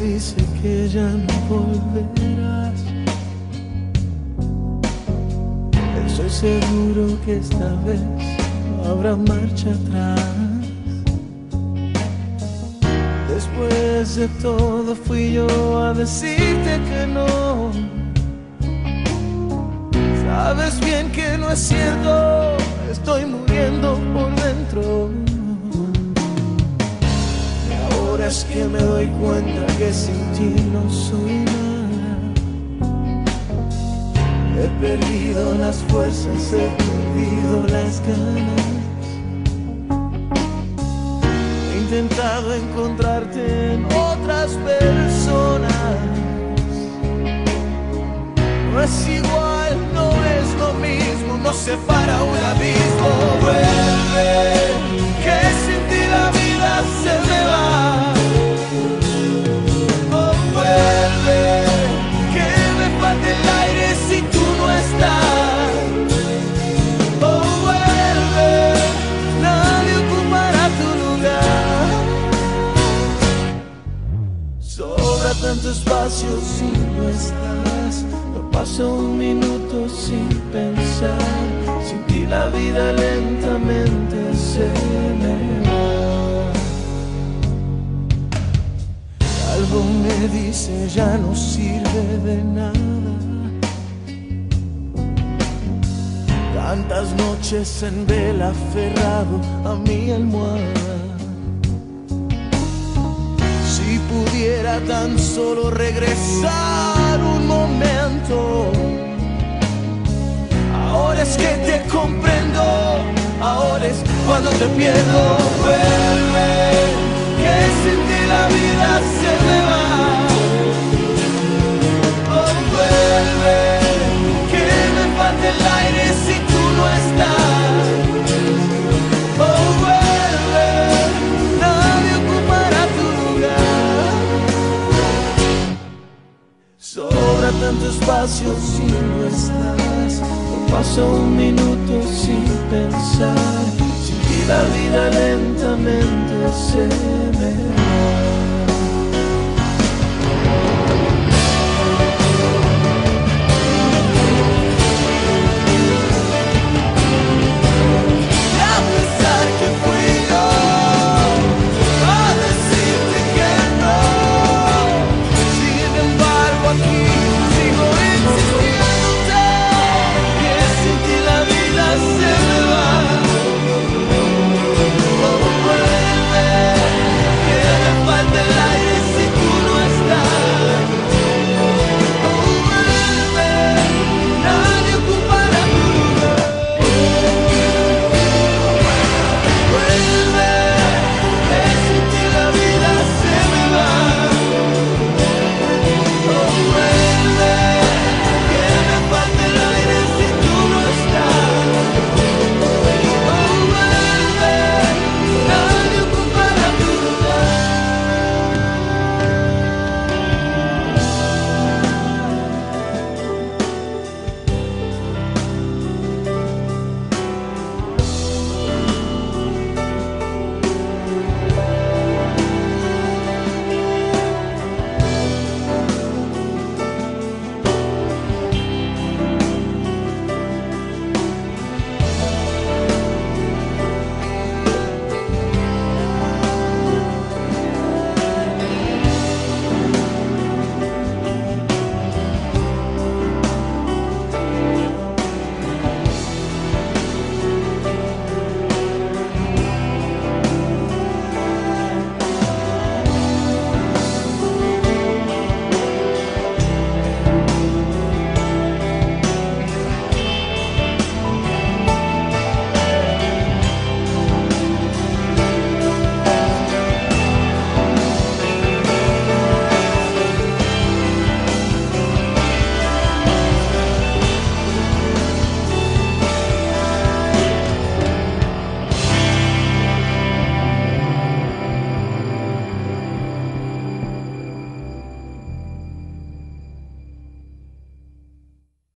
Dice que ya no volverás. Estoy seguro que esta vez no habrá marcha atrás. Después de todo fui yo a decirte que no. Sabes bien que no es cierto, estoy muriendo por dentro. Y ahora es que me doy cuenta que sin ti no soy nada. He perdido las fuerzas, he perdido las ganas. He intentado encontrarte personas. No es igual, no es lo mismo, nos separa un abismo. Vuelve, Sobra tanto espacio si no estás. No paso un minuto sin pensar. Sin ti la vida lentamente se me va. Algo me dice ya no sirve de nada. Tantas noches en vela aferrado a mi almohada. Pudiera tan solo regresar un momento. Ahora es que te comprendo, ahora es cuando te pierdo. Vuelve, tanto espacio si no estás. No paso un minuto sin pensar. Ti la vida lentamente se me va.